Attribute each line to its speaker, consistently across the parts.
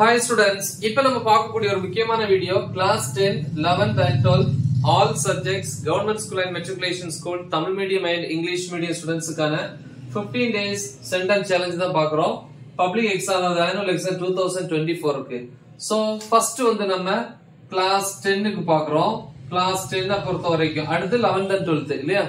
Speaker 1: Hi students இப்போ நம்ம பார்க்கக்கூடிய ஒரு முக்கியமான video class 10th 11th and 12th all subjects government school and matriculation school Tamil medium and English medium ஸ்டூடெண்ட்ஸுக்கான 15 days sentence challenge தான் பார்க்குறோம். Public exam அதாவது annual exam two thousand twenty ஃபோருக்கு so first வந்து நம்ம கிளாஸ் டென்னுக்கு பார்க்குறோம். Class டென்னை பொறுத்த வரைக்கும் அடுத்து லெவன்த் அண்ட் டுவெல்த் இல்லையா?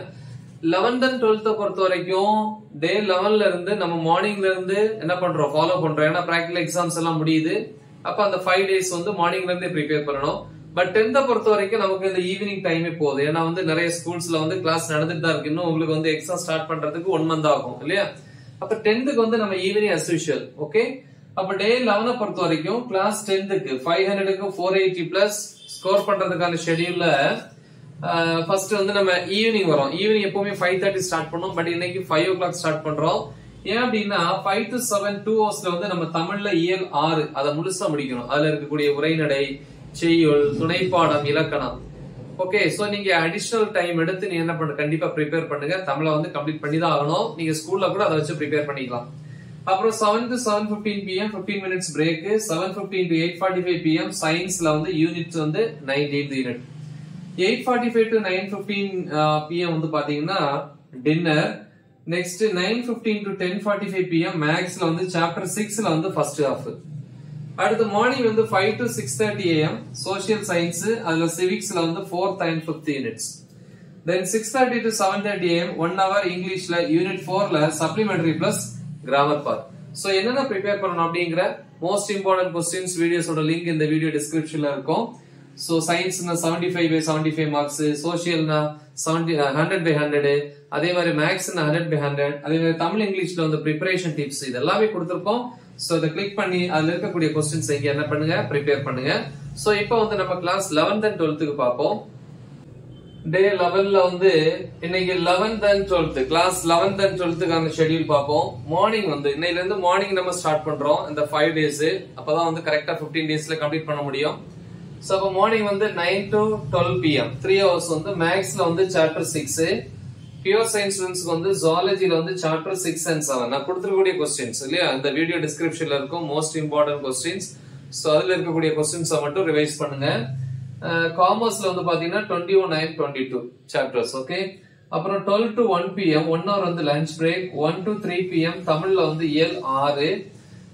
Speaker 1: லெவன்த் அண்ட் டுவெல்த்தை பொறுத்த வரைக்கும் டே லெவன்ல இருந்து நம்ம மார்னிங்ல இருந்து என்ன பண்றோம்? ஃபாலோ பண்றோம். ஏன்னா ப்ராக்டிகல் எக்ஸாம்ஸ் எல்லாம் முடியுது. அப்ப அந்த ஃபைவ் டேஸ் வந்து மார்னிங்ல இருந்தே ப்ரிப்பேர் பண்ணணும். பட் டென்த்தை பொறுத்த வரைக்கும் நமக்கு இந்த ஈவினிங் டைமே போகுது. ஏன்னா வந்து நிறைய ஸ்கூல்ஸ்ல வந்து கிளாஸ் நடந்துட்டு தான் இருக்கு. இன்னும் உங்களுக்கு வந்து எக்ஸாம் ஸ்டார்ட் பண்றதுக்கு ஒன் மந்த் ஆகும் இல்லையா? அப்ப டென்த்துக்கு வந்து நம்ம ஈவினிங் அஸ் யூஷுவல் ஓகே அப்ப டே லெவனை பொறுத்த வரைக்கும் கிளாஸ் டென்த்துக்கு ஃபைவ் ஹண்ட்ரடுக்கு ஃபோர் எயிட்டி பிளஸ் ஸ்கோர் பண்றதுக்கான ஷெடியூல்ல ஃபர்ஸ்ட் வந்து நம்ம ஈவினிங் வரோம். ஈவினிங் எப்பவுமே ஃபைவ் தேர்ட்டி ஸ்டார்ட் பண்ணோம். பட் இன்னைக்கு ஃபைவ் ஓ கிளாக் ஸ்டார்ட் பண்றோம். ஏன் அப்படின்னா ஃபைவ் டு செவன் டூ ஹவர்ஸ்ல வந்து நம்ம தமிழ்ல இயல் ஆறு. அதை முழுசா முடிக்கணும். அதுல இருக்கக்கூடிய உரைநடை செய்யுள் துணைப்பாடம் இலக்கணம். ஓகே சோ நீங்க அடிஷனல் டைம் எடுத்து நீங்க என்ன பண்ண கண்டிப்பா ப்ரிப்பேர் பண்ணுங்க. தமிழை வந்து கம்ப்ளீட் பண்ணி தான் ஆகணும். நீங்க ஸ்கூல்ல கூட அதை வச்சு ப்ரிப்பேர் பண்ணிக்கலாம். அப்புறம் seven to seven fifteen PM fifteen minutes break seven fifteen to eight forty five PM சயின்ஸ்ல வந்து யூனிட் வந்து nineteen unit eight forty five to nine fifteen PM வந்து பாத்தீங்கன்னா dinner next nine fifteen to ten forty five PM மேக்ஸ்ல வந்து chapter சிக்ஸ்ல வந்து first half அடுத்து மார்னிங் வந்து five to six thirty AM social science அதுல சிவிக்ஸ்ல வந்து fourth and fifth units then six thirty to seven thirty AM one hour இங்கிலீஷ்ல யூனிட் ஃபோர்ல supplementary plus grammar part so என்னென்ன ப்ரிப்பேர் பண்ணணும் அப்படிங்கிற மோஸ்ட் இம்பார்ட்டன்ட் கொஸ்டின்ஸ் வீடியோஸோட லிங்க் இந்த வீடியோ டிஸ்கிரிப்ஷன்ல இருக்கும். So சயின்ஸ்னா seventy five by seventy five marks சோசியல்னா seventy hundred by hundred அதே மாதிரி மேக்ஸ்னா ஹண்ட்ரட் பை ஹண்ட்ரட் அதே மாதிரி தமிழ் இங்கிலீஷ்ல வந்து ப்ரிப்பரேஷன் டிப்ஸ் இது எல்லாமே கொடுத்துருக்கோம். ஸோ அதை கிளிக் பண்ணி அதுல இருக்கக்கூடிய கொஸ்டின்ஸ் இங்க என்ன பண்ணுங்க? ப்ரிப்பேர் பண்ணுங்க. ஸோ இப்போ வந்து நம்ம கிளாஸ் லெவன்த் அண்ட் டுவெல்த்துக்கு பார்ப்போம். டே லெவன்ல வந்து இன்னைக்கு eleventh and twelfth class eleventh and டுவெல்த்துக்கான schedule பார்ப்போம். மார்னிங் வந்து இன்னைல இருந்து மார்னிங் நம்ம ஸ்டார்ட் பண்றோம். இந்த ஃபைவ் டேஸ் அப்பதான் வந்து கரெக்டா பிப்டீன் டேஸ்ல கம்ப்ளீட் பண்ண முடியும். ஸோ அப்போ மார்னிங் வந்து nine to twelve PM three hours வந்து மேக்ஸ்ல வந்து சாப்டர் சிக்ஸ் பியூர் சயின்ஸ் ஸ்டூடெண்ட்ஸ்க்கு வந்து ஜுவாலஜில வந்து சாப்டர் சிக்ஸ் அண்ட் செவன் நான் கொடுத்துருக்கூடிய கொஸ்டின்ஸ் இல்லையா? இந்த வீடியோ டிஸ்கிரிப்ஷன்ல இருக்கும் மோஸ்ட் இம்பார்ட்டன்ட் கொஸ்டின்ஸ் ஸோ அதுல இருக்கக்கூடிய கொஸ்டின்ஸை மட்டும் ரிவைஸ் பண்ணுங்க. காமர்ஸ்ல வந்து பாத்தீங்கன்னா twenty one nine twenty two chapters okay அப்புறம் twelve to one PM one hour வந்து lunch break one to three PM தமிழ்ல வந்து இயல் ஆறு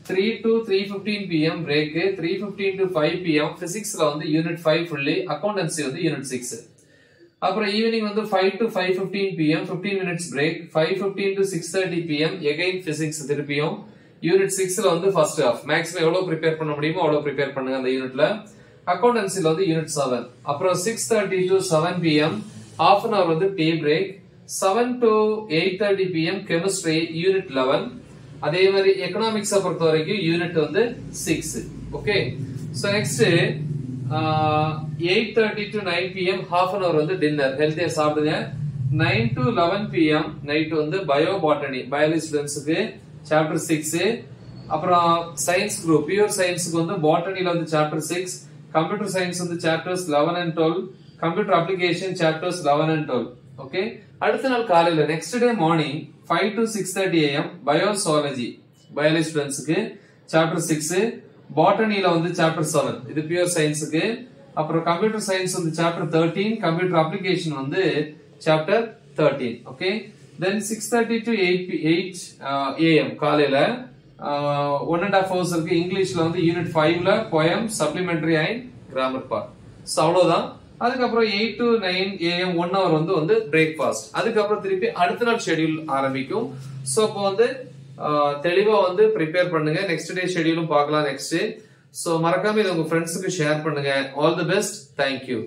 Speaker 1: three to three fifteen PM break three fifteen to five PM பிசிக்ஸ்ல வந்து யூனிட் ஃபைவ் ஃபுல்லி அக்கௌண்டன்சி வந்து unit six அப்புறம் evening வந்து five to five fifteen PM fifteen minutes break five fifteen to six thirty PM again physics திருப்பியும். Unit சிக்ஸ்ல வந்து first half maximum எவ்வளவு prepare பண்ண முடியுமோ அவ்வளவு ப்ரிப்பேர் பண்ணுங்க அந்த யூனிட்ல அக்கௌண்டன்சில வந்து யூனிட் செவன் அப்புறம் six thirty to seven PM half an hour வந்து tea break seven to eight thirty PM chemistry unit eleven அதே மாதிரி எக்கனாமிக்ஸை பொறுத்த வரைக்கும் யூனிட் வந்து six okay so next eight thirty to nine PM half an hour வந்து dinner ஹெல்த்தியா சாப்பிடுங்க. Nine to eleven PM night வந்து பயோ பாட்டனி பயாலஜி ஸ்டூடெண்ட்ஸுக்கு சாப்டர் சிக்ஸ் அப்புறம் சயின்ஸ் குரூப் பியூர் சயின்ஸுக்கு வந்து பாட்டனில வந்து சாப்டர் சிக்ஸ் கம்ப்யூட்டர் சயின்ஸ் வந்து chapters eleven and twelve computer application chapters eleven and twelve okay அடுத்த நாள் காலையில next day morning five to six thirty AM பயோசாலஜி biology ஸ்டூடெண்ட்ஸுக்கு சாப்டர் சிக்ஸ் பாட்டனியில வந்து சாப்டர் செவன் இது பியூர் சயின்ஸுக்கு அப்புறம் கம்ப்யூட்டர் சயின்ஸ் வந்து சாப்டர் தேர்ட்டீன் கம்ப்யூட்டர் அப்ளிகேஷன் வந்து chapter thirteen okay then six thirty to eight eight AM காலையில ஒன் அண்ட் ஆஃப் ஹவர்ஸ் இருக்கு இங்கிலீஷ்ல வந்து யூனிட் ஃபைவ்ல poem supplementary and grammar part so அவ்வளோதான் அதுக்கப்புறம் eight to nine AM one hour வந்து வந்து பிரேக்ஃபாஸ்ட் அதுக்கப்புறம் திருப்பி அடுத்த நாள் ஷெடியூல் ஆரம்பிக்கும். ஸோ அப்போ வந்து தெளிவா வந்து ப்ரிப்பேர் பண்ணுங்க. நெக்ஸ்ட் டே ஷெடியூலும் பார்க்கலாம் நெக்ஸ்ட் ஸோ மறக்காம இதை உங்க ஃப்ரெண்ட்ஸுக்கு ஷேர் பண்ணுங்க. All the best thank you